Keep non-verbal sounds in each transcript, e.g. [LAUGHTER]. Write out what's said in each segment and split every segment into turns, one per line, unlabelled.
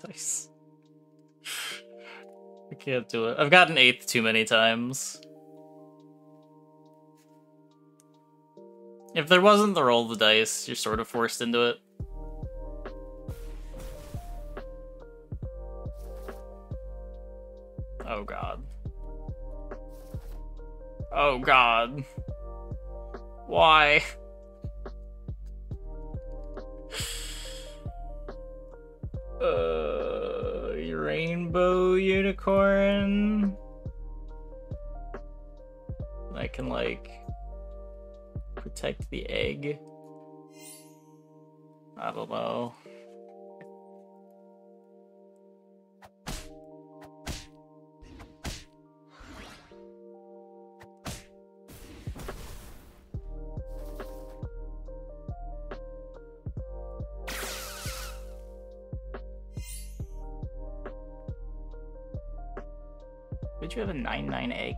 dice. I can't do it. I've gotten eighth too many times. If there wasn't the roll of the dice, you're sort of forced into it. Oh god. Oh god. Why? Unicorn. I can like protect the egg. I don't know. Did you have a 9-9 egg?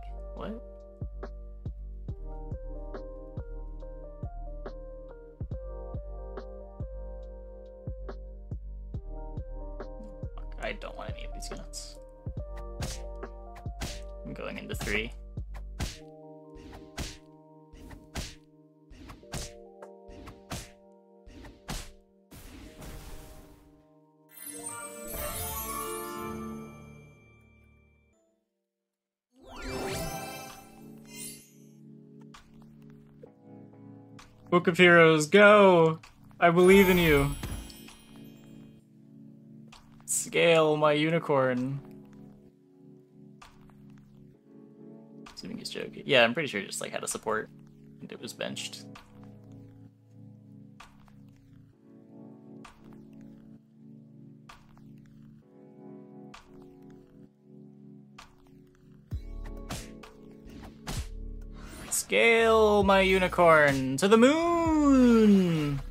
Book of Heroes, go! I believe in you. Scale my unicorn. Assuming he's joking. Yeah, I'm pretty sure he just like had a support and it was benched. Scale my unicorn to the moon!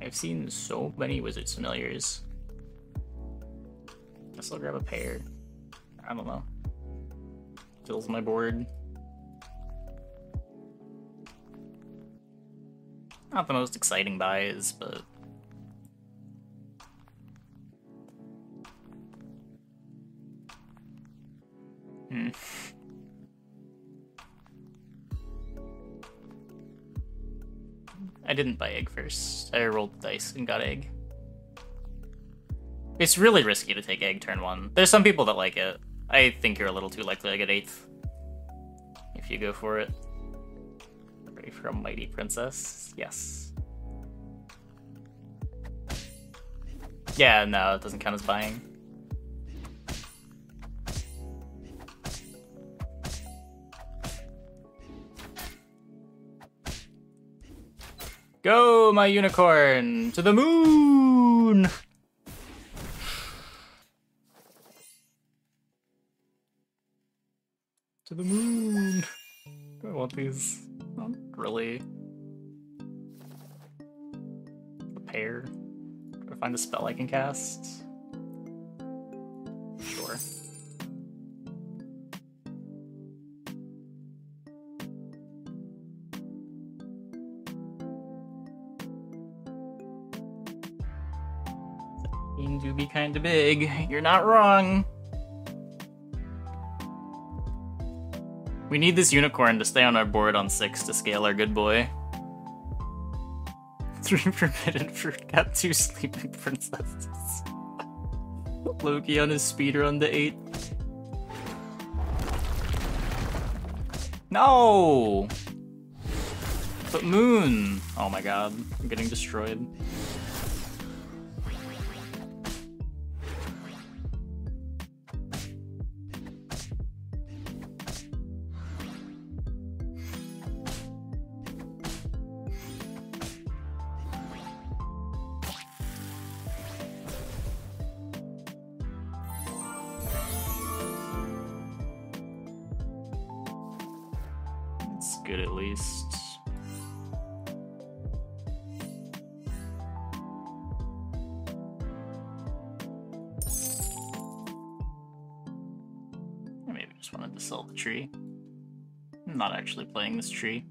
I've seen so many Wizards familiars. Guess I'll grab a pair. I don't know. Fills my board. Not the most exciting buys, but Hmm. I didn't buy egg first. I rolled dice and got egg. It's really risky to take egg turn one. There's some people that like it. I think you're a little too likely to get eighth. If you go for it. For a mighty princess? Yes. Yeah, no, it doesn't count as buying. Go, my unicorn, to the moon! [SIGHS] to the moon! I want these? Really. Pair? Do I find a spell I can cast? Sure. Seventeen do be kinda big. You're not wrong. We need this unicorn to stay on our board on six to scale our good boy. [LAUGHS] Three forbidden fruit, got two sleeping princesses. [LAUGHS] Loki on his speedrun to eight. No! But Moon! Oh my god, I'm getting destroyed. Good at least. I maybe Just wanted to sell the tree. I'm not actually playing this tree.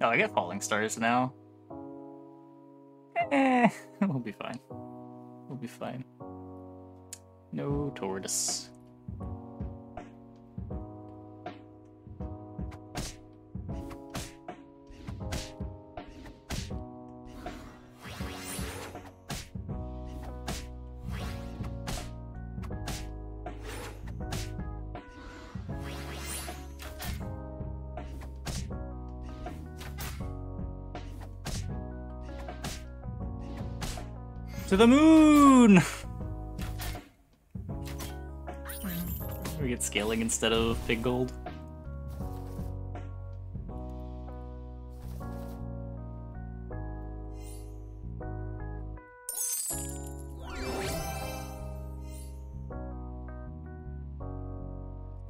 Oh, I get falling stars now. Eh, [LAUGHS] we'll be fine. We'll be fine. No tortoise. To the moon! we get scaling instead of pig gold.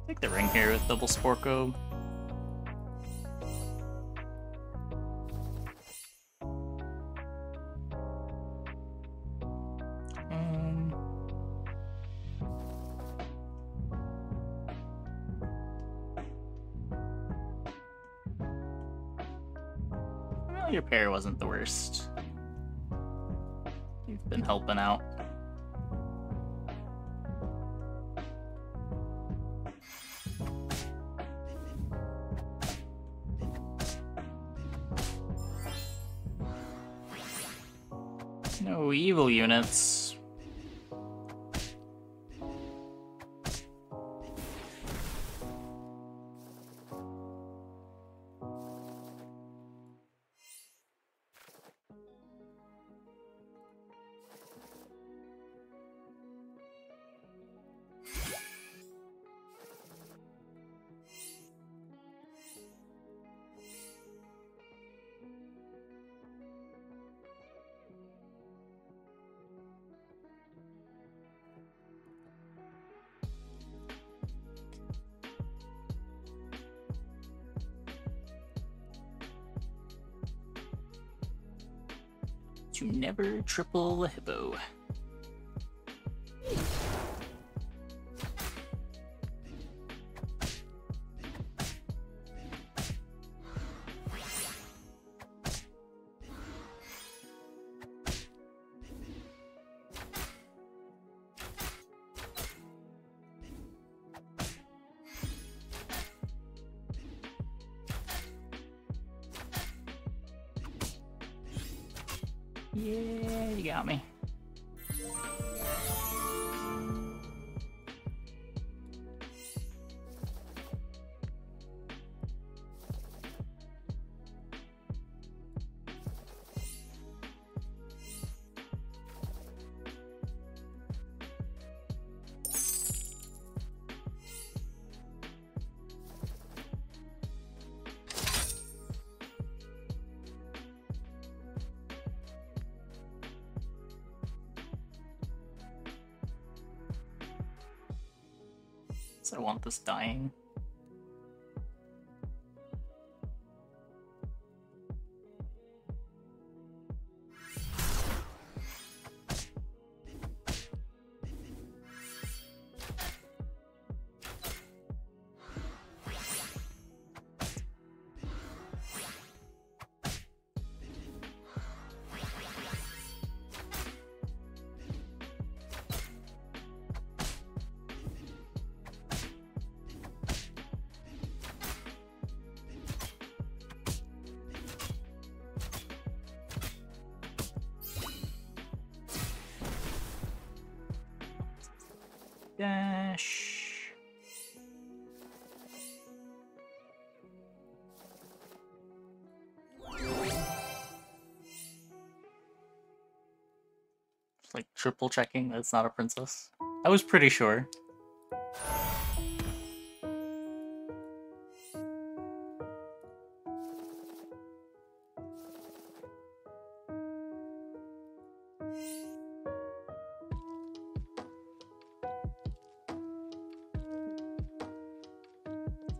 Take the ring here with double Sporko. Wasn't the worst. You've been helping out. No evil units. To never triple a hippo. Yeah, you got me. I want this dying. Dash. Like triple checking that it's not a princess. I was pretty sure.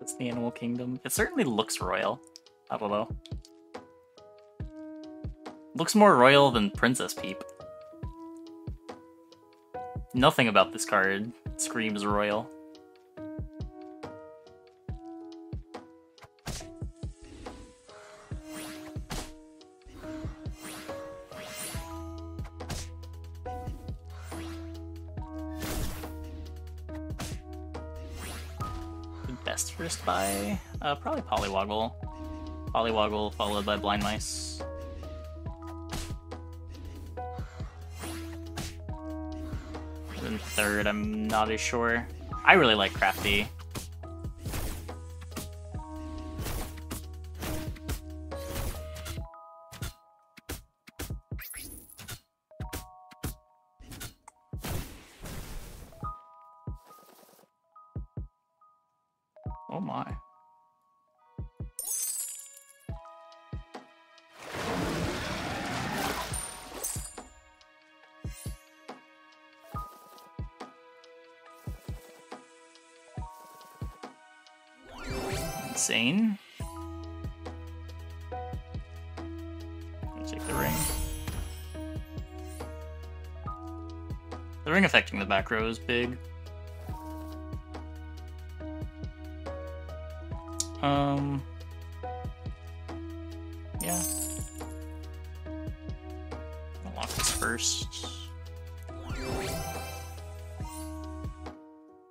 It's the animal kingdom. It certainly looks royal. I don't know. Looks more royal than Princess Peep. Nothing about this card screams royal. Best first buy? Uh, probably Polywoggle. Polywoggle followed by Blind Mice. And third, I'm not as sure. I really like Crafty. Oh my. Insane. take the ring. The ring affecting the back row is big. Um. Yeah. I'll lock this first.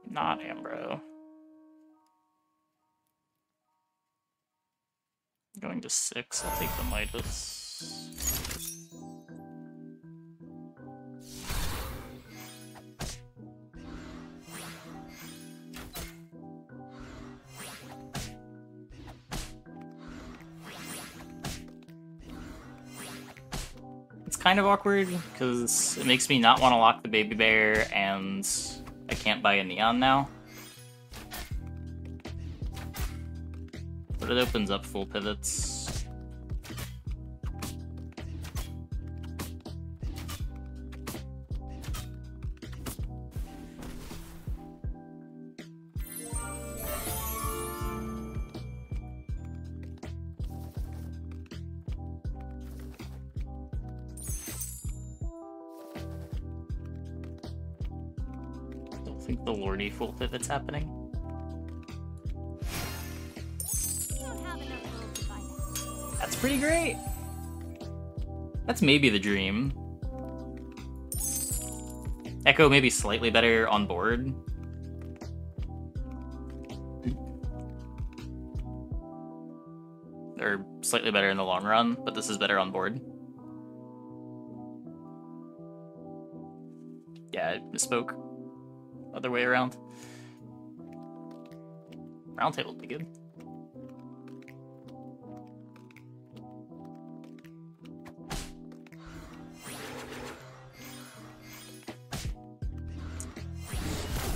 Not Ambro. Going to six, I'll take the Midas. It's kind of awkward because it makes me not want to lock the baby bear and I can't buy a neon now. But it opens up full pivots. Think the Lordy full pivot's happening. That's pretty great. That's maybe the dream. Echo maybe slightly better on board. Or slightly better in the long run, but this is better on board. Yeah, I misspoke. Other way around. Round table would be good.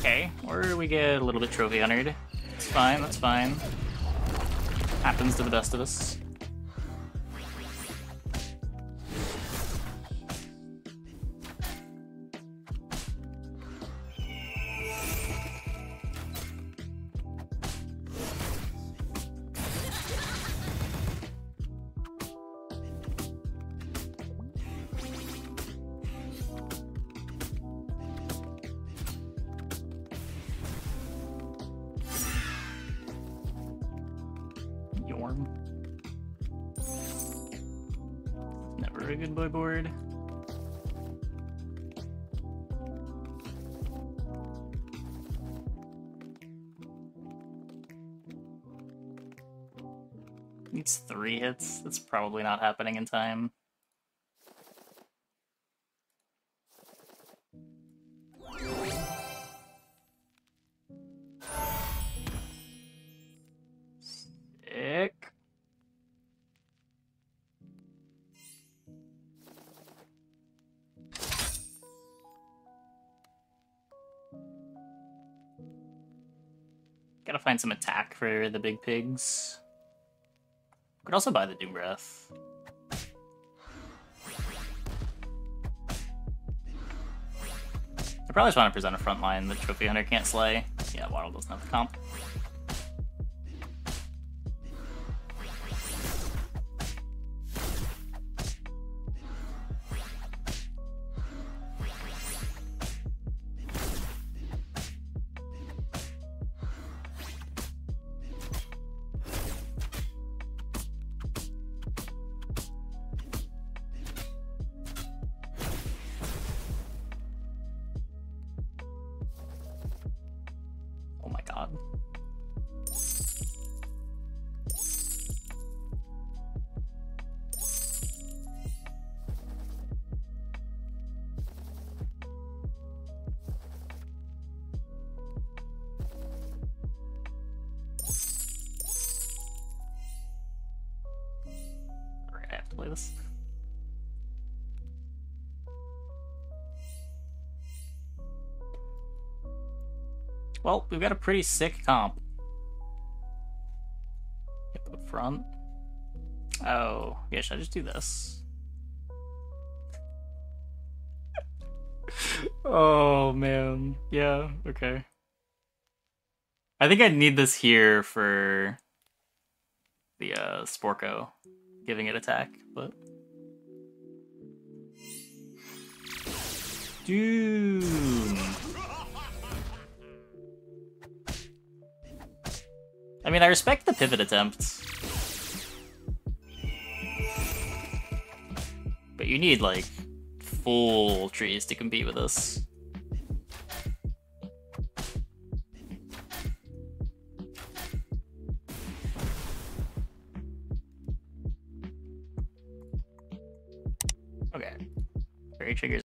Okay, or we get a little bit trophy honored. It's fine, that's fine. Happens to the best of us. Never a good boy board. Needs three hits. That's probably not happening in time. Find some attack for the big pigs. Could also buy the Doom Breath. I probably just want to present a front line that Trophy Hunter can't slay. Yeah, Waddle doesn't have the comp. This. Well, we've got a pretty sick comp. Up front. Oh, yeah, should I just do this? [LAUGHS] oh, man. Yeah, okay. I think I need this here for the uh, Sporko giving it attack, but... Doom! I mean, I respect the pivot attempts. But you need, like, full trees to compete with this.